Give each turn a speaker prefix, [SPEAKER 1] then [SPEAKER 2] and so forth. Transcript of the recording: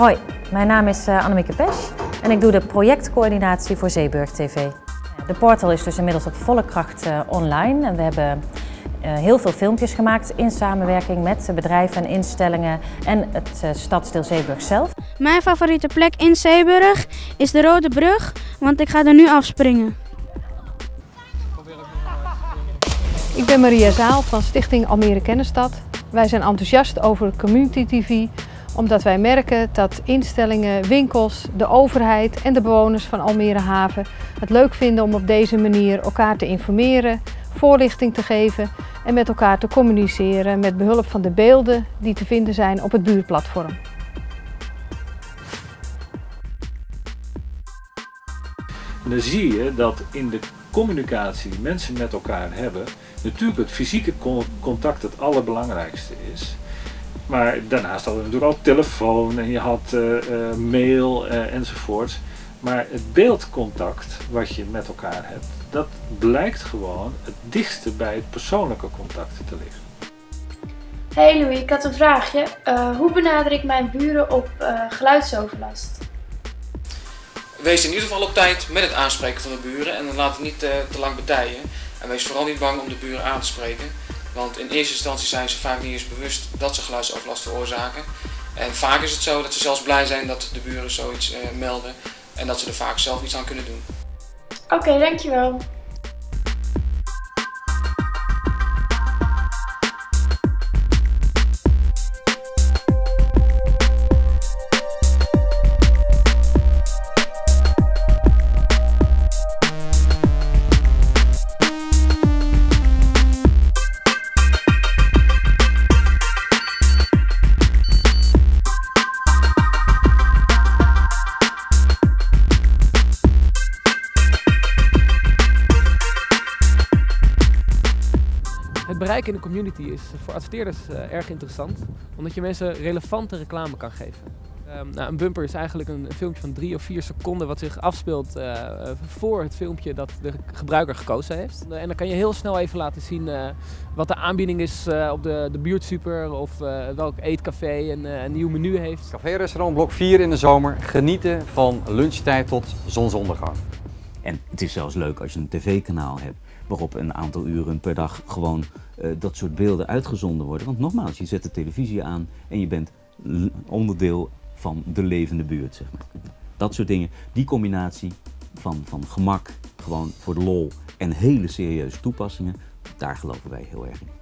[SPEAKER 1] Hoi, mijn naam is uh, Annemieke Pesch en ik doe de projectcoördinatie voor Zeeburg TV. De portal is dus inmiddels op volle kracht uh, online en we hebben uh, heel veel filmpjes gemaakt in samenwerking met bedrijven en instellingen en het stadsdeel Zeeburg zelf.
[SPEAKER 2] Mijn favoriete plek in Zeeburg is de Rode Brug, want ik ga er nu afspringen.
[SPEAKER 3] Ik ben Maria Zaal van Stichting Almere Kennisstad. Wij zijn enthousiast over Community TV omdat wij merken dat instellingen, winkels, de overheid en de bewoners van Almere Haven het leuk vinden om op deze manier elkaar te informeren, voorlichting te geven en met elkaar te communiceren met behulp van de beelden die te vinden zijn op het buurtplatform.
[SPEAKER 4] En dan zie je dat in de communicatie die mensen met elkaar hebben, natuurlijk het fysieke contact het allerbelangrijkste is. Maar daarnaast hadden we natuurlijk ook telefoon en je had uh, uh, mail uh, enzovoorts. Maar het beeldcontact wat je met elkaar hebt, dat blijkt gewoon het dichtste bij het persoonlijke contact te liggen.
[SPEAKER 5] Hey Louis, ik had een vraagje. hoe benader ik mijn buren op geluidsoverlast?
[SPEAKER 6] Wees in ieder geval op tijd met het aanspreken van de buren en laat het niet te lang betijen. En wees vooral niet bang om de buren aan te spreken. Want in eerste instantie zijn ze vaak niet eens bewust dat ze geluidsoverlast veroorzaken. En vaak is het zo dat ze zelfs blij zijn dat de buren zoiets uh, melden en dat ze er vaak zelf iets aan kunnen doen.
[SPEAKER 5] Oké, dankjewel.
[SPEAKER 7] Bereik in de community is voor adverteerders uh, erg interessant, omdat je mensen relevante reclame kan geven. Um, nou, een bumper is eigenlijk een, een, filmpje van drie of vier seconden wat zich afspeelt uh, voor het filmpje dat de gebruiker gekozen heeft. En dan kan je heel snel even laten zien uh, wat de aanbieding is op de, de buurtsuper of welk eetcafé een, een nieuw menu heeft.
[SPEAKER 8] Café-restaurant blok 4 in de zomer. Genieten van lunchtijd tot zonsondergang.
[SPEAKER 9] En het is zelfs leuk als je een tv-kanaal hebt waarop een aantal uren per dag gewoon uh, dat soort beelden uitgezonden worden. Want nogmaals, je zet de televisie aan en je bent onderdeel van de levende buurt. Zeg maar. Dat soort dingen, die combinatie van, van gemak, gewoon voor de lol en hele serieuze toepassingen, daar geloven wij heel erg in.